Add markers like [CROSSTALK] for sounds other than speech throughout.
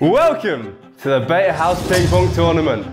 Welcome to the Beta House Ping Pong Tournament.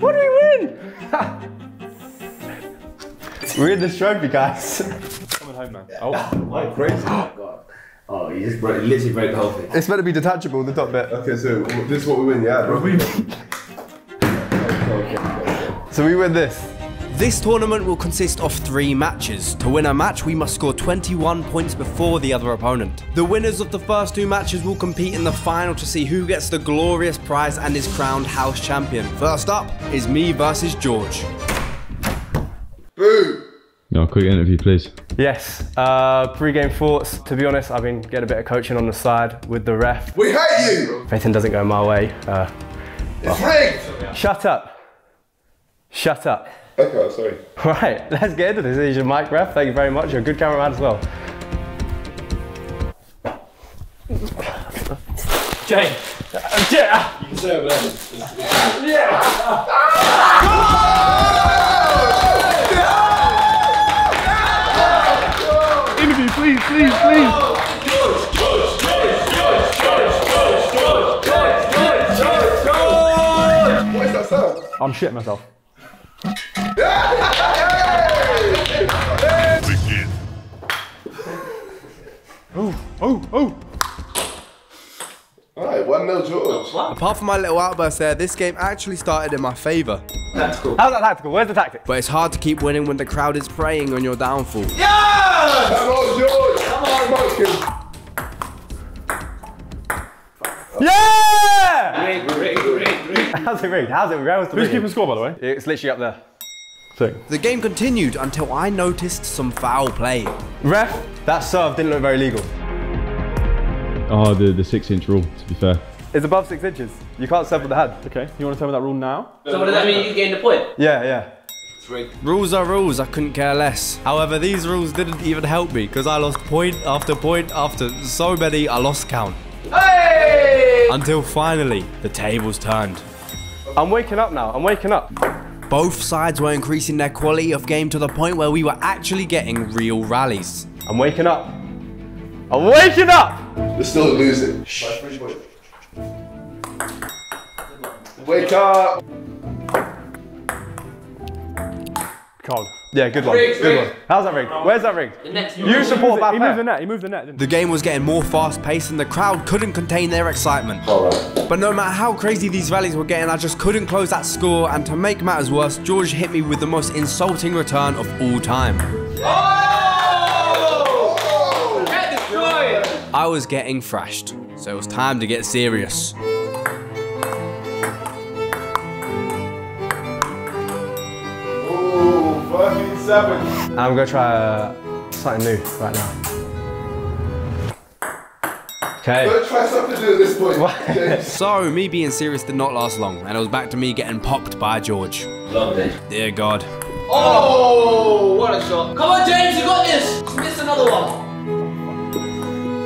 What do we win? [LAUGHS] we win this trophy, guys. Coming home now. Oh, crazy. Oh, God. Oh, you just broke, literally broke the whole thing. It's meant to be detachable, the top bit. Okay, so this is what we win, yeah? So we win this. This tournament will consist of three matches. To win a match, we must score 21 points before the other opponent. The winners of the first two matches will compete in the final to see who gets the glorious prize and is crowned house champion. First up is me versus George. Boo! No, quick interview, please. Yes. Uh, pre-game thoughts. To be honest, I've been getting a bit of coaching on the side with the ref. We hate you! If anything doesn't go my way, uh, It's rigged! shut up. Shut up. Okay, sorry. Right, let's get into this. This is your mic ref. Thank you very much. You're a good cameraman as well. Jay. Uh, Jay. Interview, please, please, please. What is that sound? I'm shitting myself. 0 George. Apart from my little outburst there, this game actually started in my favour. Tactical. How's that tactical? Where's the tactic? But it's hard to keep winning when the crowd is preying on your downfall. Yeah! Come on, George! Come on, Marcus! Yeah! How's it rigged? How's it rigged? How's Who's rigging? keeping score, by the way? It's literally up there. Sick. The game continued until I noticed some foul play. Ref, that serve didn't look very legal. Oh, the, the six inch rule, to be fair. It's above six inches. You can't serve with the hand. Okay, you want to tell me that rule now? So what does that mean? You gained a point? Yeah, yeah. It's rigged. Rules are rules, I couldn't care less. However, these rules didn't even help me because I lost point after point after so many I lost count. Hey! Until finally, the tables turned. I'm waking up now. I'm waking up. Both sides were increasing their quality of game to the point where we were actually getting real rallies. I'm waking up. I'm waking up! We're still losing. Shh. Wake up! Cold. Yeah, good one. Rigged, good rigged. one. How's that rigged? Where's that rigged? The next You support bad He moved the net, he moved the net, didn't The game was getting more fast paced and the crowd couldn't contain their excitement. Alright. But no matter how crazy these rallies were getting, I just couldn't close that score. And to make matters worse, George hit me with the most insulting return of all time. Oh! Get destroyed! I was getting thrashed, so it was time to get serious. Fucking 7. I'm gonna try uh, something new right now. Okay. Don't try something new at this point. [LAUGHS] James. So, me being serious did not last long, and it was back to me getting popped by George. Loved it. Dear God. Oh, what a shot. Come on, James, you got this. Miss another one.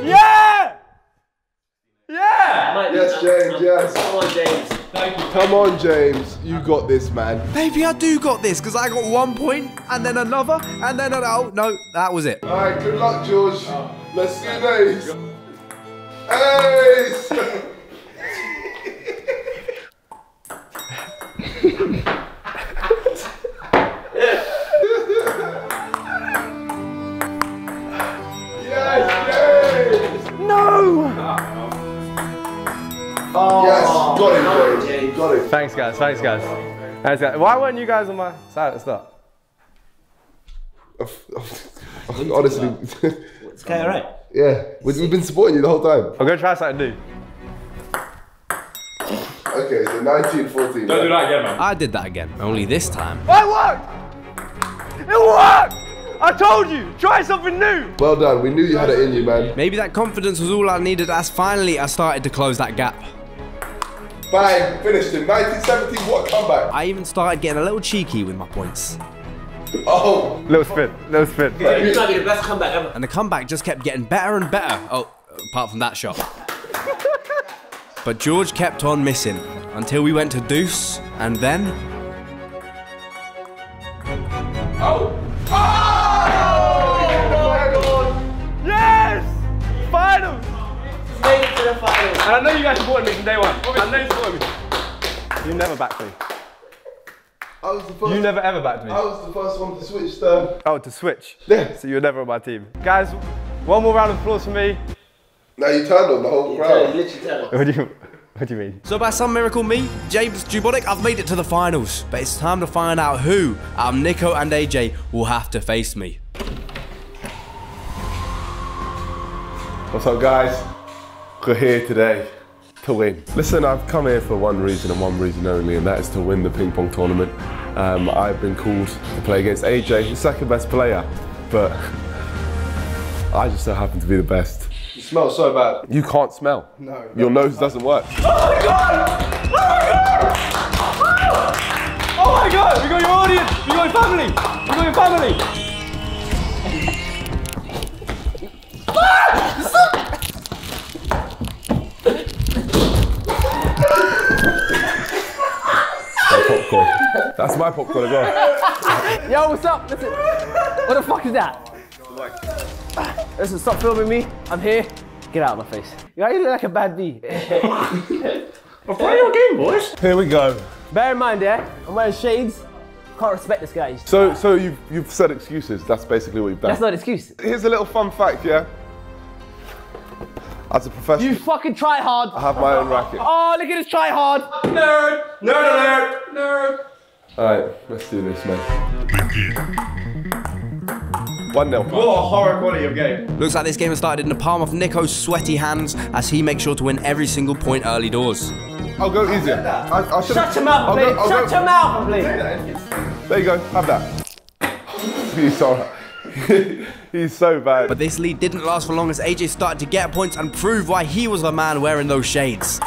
Yeah! Yeah! Yes, James, yes. Come on, James. Thank. Come on, James. You got this, man. Maybe I do got this, because I got one point, and then another, and then another. Oh, no, that was it. Alright, good luck, George. Let's see these. Ace! yes, James! No! Yes, got it, James. James. Got it. Thanks, guys. Thanks, guys. Thanks, guys. Why weren't you guys on my side at the start? [LAUGHS] Honestly, It's okay, alright. yeah, we- we've been supporting you the whole time. I'm gonna try something new. Okay, so 19, 14. Don't do that again, man. I did that again, only this time. It worked! It worked! I told you! Try something new! Well done. We knew you had it in you, man. Maybe that confidence was all I needed as finally I started to close that gap. Bang, finished him. 1917, what a comeback. I even started getting a little cheeky with my points. Oh, Little spin, little spin. This might be the best comeback ever. And the comeback just kept getting better and better. Oh, apart from that shot. [LAUGHS] but George kept on missing until we went to deuce, and then And I know you guys supported me from day one. I know you supported me. You never backed me. I was the first. You never ever backed me. I was the first one to switch the. Oh, to switch? Yeah. So you were never on my team. Guys, one more round of applause for me. Now you turned on the whole Tell crowd. you, literally tell you. What do you, what do you mean? So by some miracle, me, James Chewbonic, I've made it to the finals. But it's time to find out who out of Niko and AJ will have to face me. What's up, guys? We're here today to win. Listen, I've come here for one reason and one reason only, and that is to win the ping pong tournament. Um, I've been called to play against AJ, the second best player, but [LAUGHS] I just so happen to be the best. You smell so bad. You can't smell. No. Your nose doesn't work. Oh my god! Oh my god! Oh my god! We got your audience! We got your family! We got your family! [LAUGHS] Popcorn. That's my popcorn as well. Yo, what's up? Listen, what the fuck is that? Listen, stop filming me. I'm here. Get out of my face. You you look like a bad bee. [LAUGHS] Play your game, boys. Here we go. Bear in mind, yeah, I'm wearing shades. Can't respect this guy. So, so you've, you've said excuses. That's basically what you've done. That's not an excuse. Here's a little fun fact, yeah? As a professional, You fucking try hard. I have my own racket. Oh, look at this try hard. Nerd! Nerd alert! Nerd! Alright, let's do this, man. 1 0. What a horror quality of game. Looks like this game has started in the palm of Niko's sweaty hands as he makes sure to win every single point early doors. I'll go easier. I, I should've- Shut your mouth, I'll please. go- I'll Shut go- your mouth, please. There you go, have that. [LAUGHS] He's alright. [LAUGHS] He's so bad. But this lead didn't last for long as AJ started to get points and prove why he was the man wearing those shades.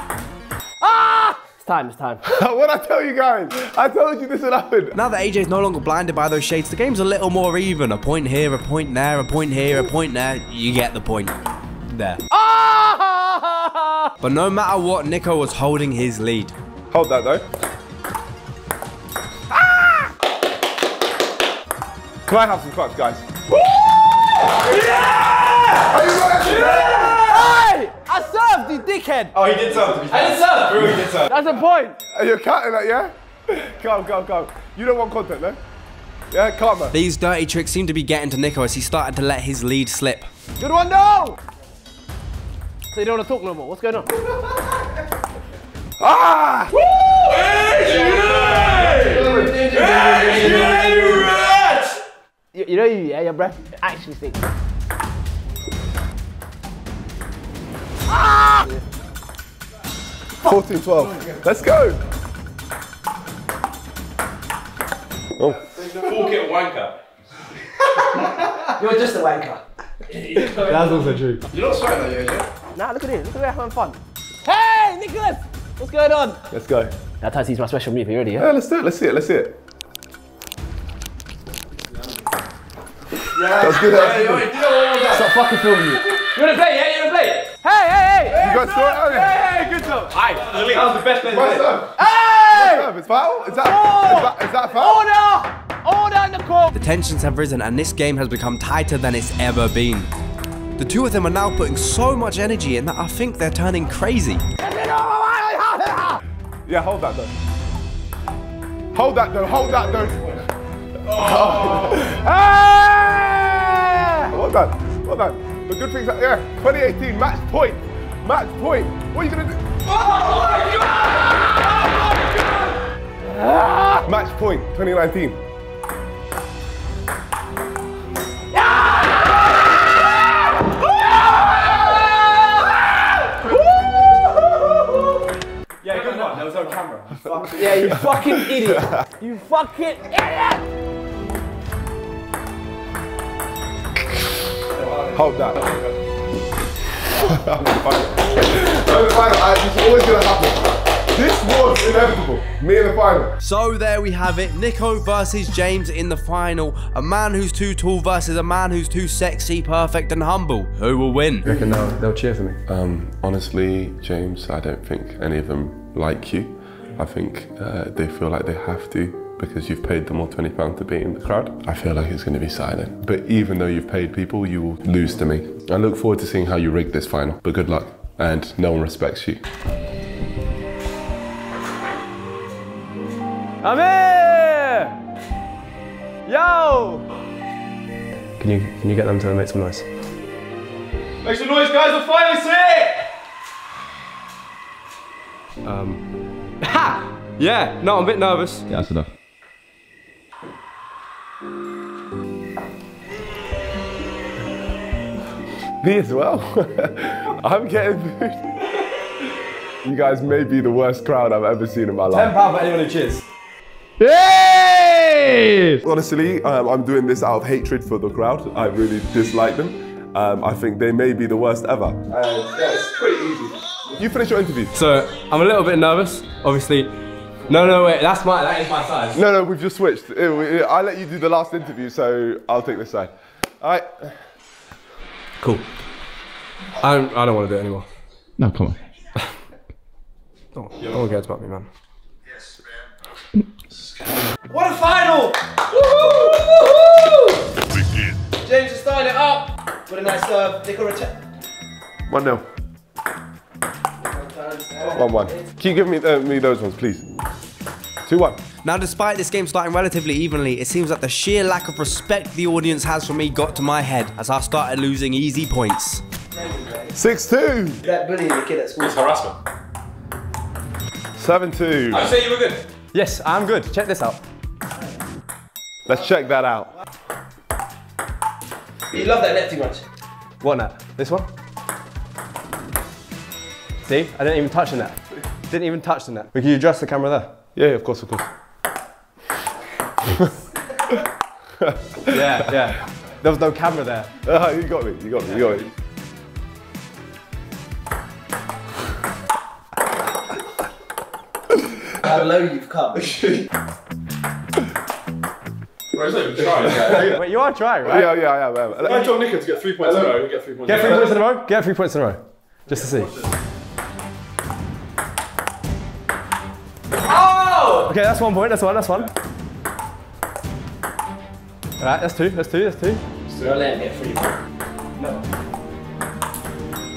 It's time, it's time. [LAUGHS] what I tell you guys? I told you this would happen. Now that AJ is no longer blinded by those shades, the game's a little more even. A point here, a point there, a point here, a point there. You get the point. There. Ah! [LAUGHS] But no matter what, Niko was holding his lead. Hold that though. Ah! Can I have some clutch, guys? Are you ready? Hey! I you dickhead. Oh, he did something. I didn't serve. Bro, he did something. That's a point. Are you counting that, yeah? Go, go, go. You don't want content, no? Yeah, calm man. These dirty tricks seem to be getting to Niko as he started to let his lead slip. Good one, no! So you don't want to talk no more. What's going on? [LAUGHS] Ah! You, you know you, yeah, your breath actually stinks. 14 12. Let's go. Oh, Full kit wanker. You're just a wanker. That's also true. You're not sweating though, yeah? Nah, look at this. Look at that having fun. Hey, Nicholas! What's going on? let's go. Now time to use my special move. Are you ready? Yeah? Yeah, let's do it. Let's see it. Let's see it. Yeah. That's good. That's good. Stop fucking filming me. You wanna play, yeah? You wanna play? Hey, hey, hey! You guys saw it? Yeah. Hey, good job. Aye, that was the best play What's up? Hey! Serve, It's foul? Is that, Oh! is that, is that foul? Order! Order in the court! The tensions have risen and this game has become tighter than it's ever been. The two of them are now putting so much energy in that I think they're turning crazy. Yeah, hold that though. Hold that though, hold that though. Oh. [LAUGHS] Hey! Well done, well done. The good things that, yeah, 2018, match point. Match point. What are you gonna do? Oh oh Match point, 2019. Yeah, good one. There was no camera. [LAUGHS] Yeah, you fucking idiot! You fucking idiot! Hold that. I'm in the final. I'm in the final. I- It's always gonna happen. This was inevitable. Me in the final. So there we have it, Niko versus James in the final. A man who's too tall versus a man who's too sexy, perfect and humble. Who will win? I reckon they'll, they'll cheer for me. Um, honestly, James, I don't think any of them like you. I think uh, they feel like they have to because you've paid them all £20 to be in the crowd. I feel like it's going to be silent. But even though you've paid people, you will lose to me. I look forward to seeing how you rig this final, but good luck. and no one respects you. I'm here! Yo! Can you can you get them to make some noise? Make some noise, guys. We're finally here. Um. Ha! Yeah. No, I'm a bit nervous. Yeah, that's enough. Me as well. [LAUGHS] I'm getting booed. You guys may be the worst crowd I've ever seen in my life. pound for anyone who cheers. Hey! Honestly, um, I'm doing this out of hatred for the crowd. I really dislike them. Um, I think they may be the worst ever. Uh, yeah, it's pretty easy. You finish your interview. So I'm a little bit nervous. Obviously. No, no, wait. That's my. That is my size. No, no, we've just switched. I let you do the last interview, so I'll take this side. All right. Cool. I don't. I don't want to do it anymore. No, come on. Oh, no one cares about me, man. Yes, man. what a final! Woohoo! James is starting it up with a nice serve. Niko return. 1 0. 1 1. Can you give me, uh, me those ones, please? 2 1. Now, despite this game starting relatively evenly, it seems that the sheer lack of respect the audience has for me got to my head as I started losing easy points. 6 2. That bullying the kid at school. Harassment. 7 2. I say you were good. Yes, I'm good. Check this out. Let's check that out. You love that net too much. What net? This one? See? I didn't even touch the net. Didn't even touch the net. But can you adjust the camera there? Yeah, of course, of course. Yeah, yeah. There was no camera there. Ah, you got me, you got me, you got me. How low you've come. Bro, it's trying. Wait, you are trying, right? Yeah, yeah, I am. I am. I told Niko to get three points in a row. Get three points. Get three points in a row. Get three points in a row. Just to see. Okay, that's one point. That's one. That's one. All right, that's two. That's two. That's two. Don't let him get free. No.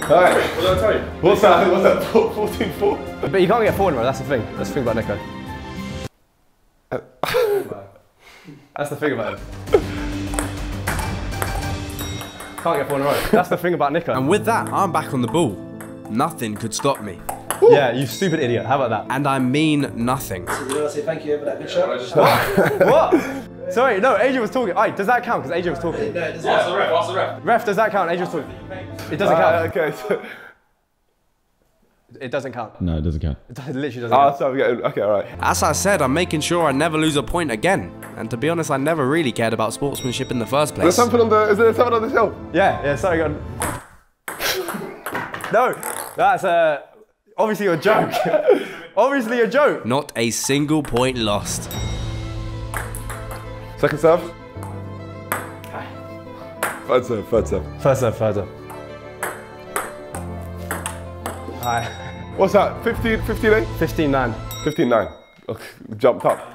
Alright, What did I tell you? what's that? What's that? 14 4? But you can't get four in a row. That's the thing. That's the thing about Niko. [LAUGHS] That's the thing about him. Can't get four in a row. That's the thing about Niko. And with that, I'm back on the ball. Nothing could stop me. Yeah, you stupid idiot. How about that? And I mean nothing. You want to say thank you for that good shot? [LAUGHS] what? Sorry, no, Adrian was talking. Alright, does that count? Because Adrian was talking. No, it doesn't. Ask the ref. Ask the ref. Ref, does that count? Adrian was talking. It doesn't Uh, count. okay, so. It doesn't count. No, it doesn't count. It literally doesn't Ah, count. so I'm getting. Okay, alright. As I said, I'm making sure I never lose a point again. And to be honest, I never really cared about sportsmanship in the first place. There's place. something on the. Is there something on the shelf? Yeah, yeah, sorry, go on. no, that's uh, obviously a joke. [LAUGHS] obviously a joke. Not a single point lost. Second serve? Third serve, third serve. First serve, third serve. Hi. What's that? 15, 15 8? 15 9. 15 9. Okay, jumped up.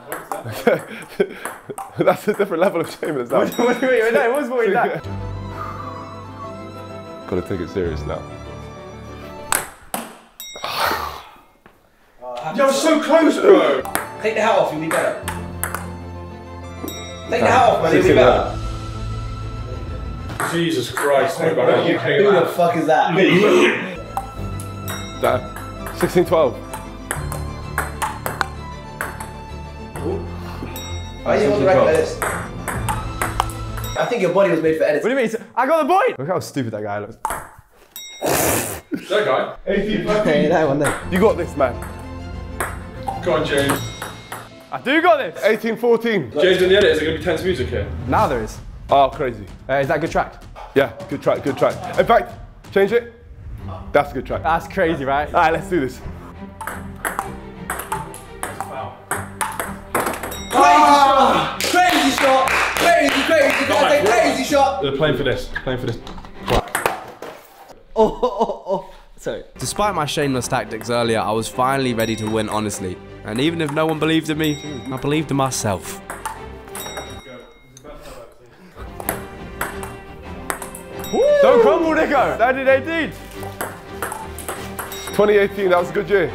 [LAUGHS] That's a different level of shame as that. wait, wait, wait, no, it was 49. [LAUGHS] Gotta take it serious now. You're so close, bro. Take the hat off, you'll be better. Take the hat off, man, you'll be better. Jesus Christ. What about you? Who the fuck is that? That 16 12. Why are you on the record like? I think your body was made for What do you mean? I got the point! Look how stupid that guy looks. That guy. Okay, that one then. You got this, man. Go on, James. I do got this! 18 14. James in the edit, is it going to be tense music here? Now there is. Oh, crazy. Uh, is that a good track? Yeah, good track, good track. In fact, change it. That's a good track. That's crazy, right? Alright, let's do this. Crazy shot! Crazy, crazy, that's a crazy shot! They're playing for this. Playing for this. Oh, oh, oh, Sorry. Despite my shameless tactics earlier, I was finally ready to win honestly. And even if no one believed in me, I believed in myself. Don't crumble, Niko! 1918! 2018, that was a good year.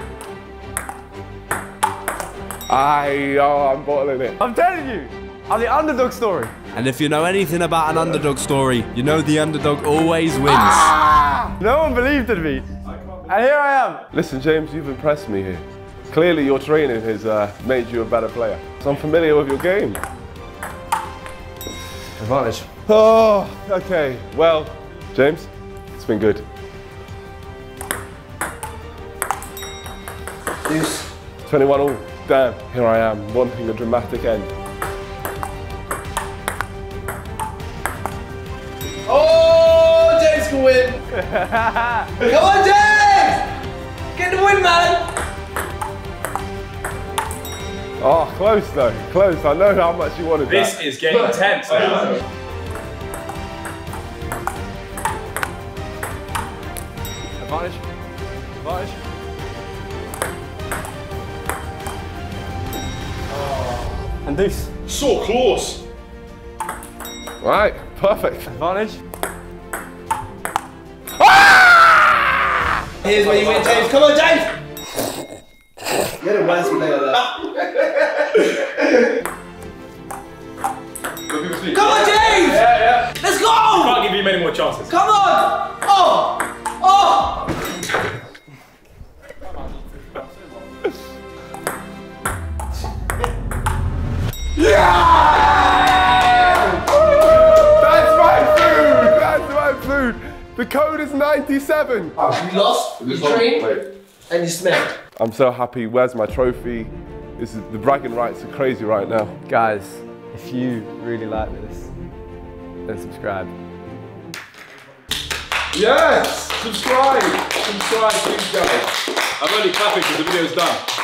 I, oh, I'm bottling it. I'm telling you, I'm the underdog story. And if you know anything about an underdog story, you know the underdog always wins. Ah! No one believed in me. And here I am. Listen, James, you've impressed me here. Clearly, your training has uh, made you a better player. So I'm familiar with your game. Advantage. Oh, okay. Well, James, it's been good. Deuce. 21 all. Damn, here I am, wanting a dramatic end. Oh, James can win. [LAUGHS] Come on, James. Get the win, man. Oh, close though, close. I know how much you wanted This This is getting intense now. Advantage. Advantage. And this. So close. Right, perfect. Advantage. Here's where you win, James. Come on, James. The code is 97! You lost. You trained. And you smelled. I'm so happy. Where's my trophy? This is the bragging rights are crazy right now. Guys, if you really like this, then subscribe. Yes! Subscribe! Subscribe, please, guys. I'm only clapping because the video's done.